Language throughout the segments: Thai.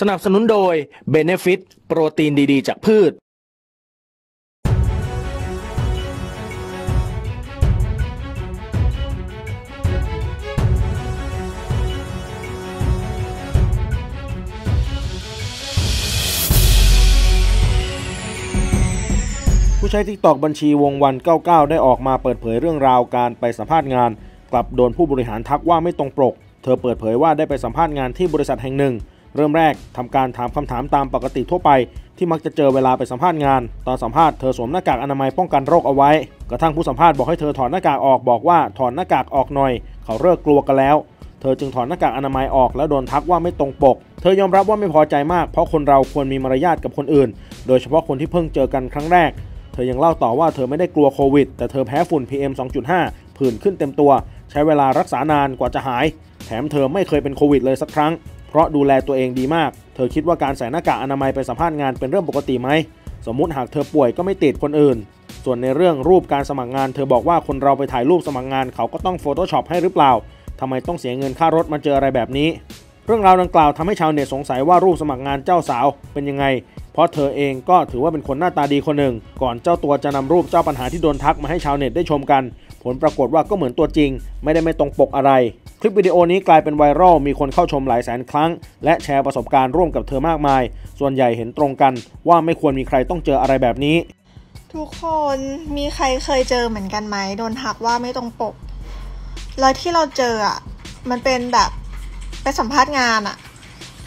สนับสนุนโดย b e n e f i t โปรตีนดีๆ จากพืช ผู้ใช้ TikTok บัญชีวงวัน 99 ได้ออกมาเปิดเผยเรื่องราวการไปสัมภาษณ์งาน กลับโดนผู้บริหารทักว่าไม่ตรงปก เธอเปิดเผยว่าได้ไปสัมภาษณ์งานที่บริษัทแห่งหนึ่ง เริ่มแรกทำการถามคำถามตามปกติทั่วไป ที่มักจะเจอเวลาไปสัมภาษณ์งาน ตอนสัมภาษณ์เธอสวมหน้ากากอนามัยป้องกันโรคเอาไว้ กระทั่งผู้สัมภาษณ์บอกให้เธอถอดหน้ากากออกบอกว่าถอดหน้ากากออกหน่อย เขาเลิกกลัวกันแล้ว เธอจึงถอดหน้ากากอนามัยออกแล้วโดนทักว่าไม่ตรงปก เธอยอมรับว่าไม่พอใจมาก เพราะคนเราควรมีมารยาทกับคนอื่น โดยเฉพาะคนที่เพิ่งเจอกันครั้งแรก เธอยังเล่าต่อว่าเธอไม่ได้กลัวโควิด แต่เธอแพ้ฝุ่น PM 2.5ผื่นขึ้นเต็มตัว ใช้เวลารักษานานกว่าจะหาย แถมเธอไม่เคยเป็นโควิดเลยสักครั้ง เพราะดูแลตัวเองดีมาก เธอคิดว่าการใส่หน้ากากอนามัยไปสัมภาษณ์งานเป็นเรื่องปกติไหม สมมุติหากเธอป่วยก็ไม่ติดคนอื่น ส่วนในเรื่องรูปการสมัครงาน เธอบอกว่าคนเราไปถ่ายรูปสมัครงาน เขาก็ต้อง Photoshop ให้หรือเปล่าทำไมต้องเสียเงินค่ารถมาเจออะไรแบบนี้ เรื่องราวดังกล่าวทำให้ชาวเน็ตสงสัยว่ารูปสมัครงานเจ้าสาวเป็นยังไง เพราะเธอเองก็ถือว่าเป็นคนหน้าตาดีคนหนึ่ง ก่อนเจ้าตัวจะนำรูปเจ้าปัญหาที่โดนทักมาให้ชาวเน็ตได้ชมกัน ผลปรากฏว่าก็เหมือนตัวจริง ไม่ได้ไม่ตรงปกอะไร คลิปวิดีโอนี้กลายเป็นไวรัลมีคนเข้าชมหลายแสนครั้ง และแชร์ประสบการณ์ร่วมกับเธอมากมาย ส่วนใหญ่เห็นตรงกันว่าไม่ควรมีใครต้องเจออะไรแบบนี้ ทุกคนมีใครเคยเจอเหมือนกันไหมโดนทักว่าไม่ตรงปก แล้วที่เราเจออะมันเป็นแบบไปสัมภาษณ์งานอะ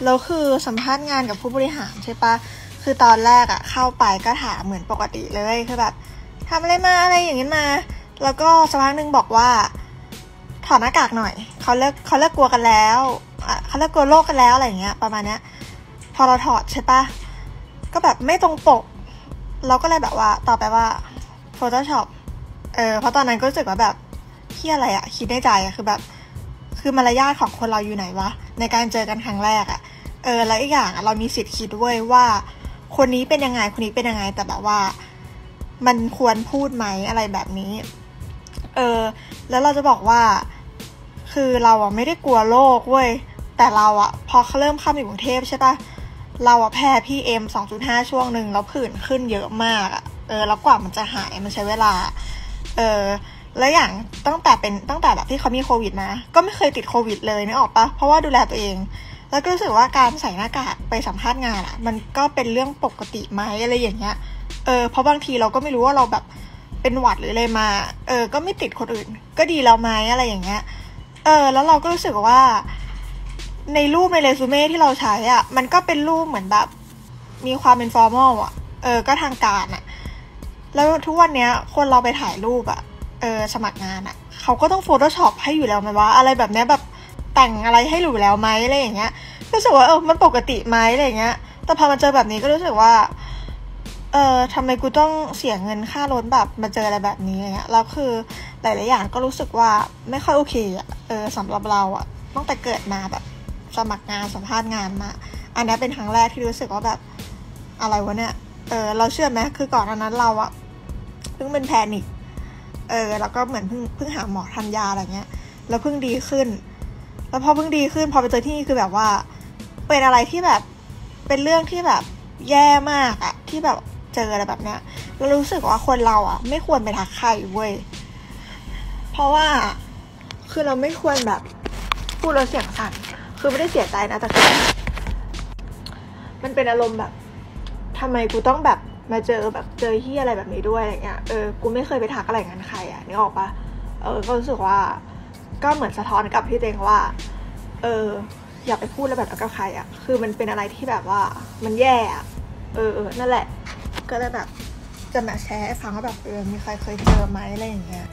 แล้วคือสัมภาษณ์งานกับผู้บริหารใช่ปะคือตอนแรกอะเข้าไปก็ถามเหมือนปกติเลยคือแบบทำอะไรมาอะไรอย่างนี้มา แล้วก็สักพักหนึ่งบอกว่า ถอดหน้ากากหน่อยเขาเลิกเขาเลิกกลัวกันแล้วอะเขาเลิกกลัวโรคกันแล้วอะไรอย่างเงี้ย ประมาณเนี้ย พอเราถอดใช่ปะก็แบบไม่ตรงปก เราก็เลยแบบว่าต่อไปว่า Photoshop เออเพราะตอนนั้นก็รู้สึกว่าแบบที่อะไรอะคิดในใจอะคือแบบ คือมารยาทของคนเราอยู่ไหนวะ ในการเจอกันครั้งแรกอะเออแล้วอีกอย่างเรามีสิทธิ์คิดด้วยว่า คนนี้เป็นยังไงคนนี้เป็นยังไงแต่แบบว่า มันควรพูดไหมอะไรแบบนี้ เออ แล้วเราจะบอกว่า คือเราอะไม่ได้กลัวโรคเว้ย แต่เราอะพอเขาเริ่มเข้ามาอยู่กรุงเทพใช่ปะเราอะแพ้พี่เอ็มสองจุดห้าช่วงหนึ่งแล้วผื่นขึ้นเยอะมากอะเออแล้วกว่ามันจะหายมันใช้เวลา เออแล้วอย่างตั้งแต่เป็นตั้งแต่แบบที่เขามีโควิดมา ก็ไม่เคยติดโควิดเลยนึกออกปะเพราะว่าดูแลตัวเอง แล้วก็รู้สึกว่าการใส่หน้ากากไปสัมภาษณ์งานอะมันก็เป็นเรื่องปกติไหมอะไรอย่างเงี้ย เออเพราะบางทีเราก็ไม่รู้ว่าเราแบบเป็นหวัดหรืออะไรมา เออ ก็ไม่ติดคนอื่น ก็ดีแล้วไหมอะไรอย่างเงี้ย เออ แล้วเราก็รู้สึกว่า ในรูปในเรซูเม่ที่เราใช้อะมันก็เป็นรูปเหมือนแบบ มีความเป็นฟอร์มอลอะ เออ ก็ทางการอะแล้วทุกวันเนี้ย คนเราไปถ่ายรูปอะเออ สมัครงานอะเขาก็ต้อง Photoshop ให้อยู่แล้วไหมวะอะไรแบบเนี้ยแบบแต่งอะไรให้อยู่แล้วไหมอะไรอย่างเงี้ยรู้สึกว่าเออมันปกติไหมอะไรอย่างเงี้ย แต่พอมาเจอแบบนี้ก็รู้สึกว่า เออทำไมกูต้องเสียเงินค่ารถแบบมาเจออะไรแบบนี้อย่างเงี้ยแล้วคือหลาย ๆ อย่างก็รู้สึกว่าไม่ค่อยโอเคอะ เออสำหรับเราอะตั้งแต่เกิดมาแบบสมัครงานสัมภาษณ์งานมา อันนี้เป็นครั้งแรกที่รู้สึกว่าแบบอะไรวะเนี่ย เออเราเชื่อไหมคือก่อนหน้านั้นเราอะเพิ่งเป็นแพนิคเออแล้วก็เหมือนเพิ่งเพิ่งหาหมอทานยาอะไรเงี้ย แล้วเพิ่งดีขึ้น แล้วพอเพิ่งดีขึ้นพอไปเจอที่นี่คือแบบว่า เป็นอะไรที่แบบเป็นเรื่องที่แบบแย่มากอะที่แบบเจออะไรแบบเนี้ยแล้วรู้สึกว่าคนเราอะไม่ควรไปทักใครเว้ยเพราะว่า คือเราไม่ควรแบบพูดเราเสียงสั่น คือไม่ได้เสียใจนะแต่คือมันเป็นอารมณ์แบบทำไมกูต้องแบบมาเจอแบบเจอที่อะไรแบบนี้ด้วยอะไรเงี้ย เออ กูไม่เคยไปทักอะไรงั้นใครอะนึกออกปะเออ ก็รู้สึกว่า ก็เหมือนสะท้อนกับพี่เจงว่า เออ อย่าไปพูดอะไรแบบกับใครอะ คือมันเป็นอะไรที่แบบว่า มันแย่อะเออเออนั่นแหละ ก็เลยแบบจะมาแชร์ให้ฟังว่าแบบเออ มีใครเคยเจอไหมอะไรอย่างเงี้ย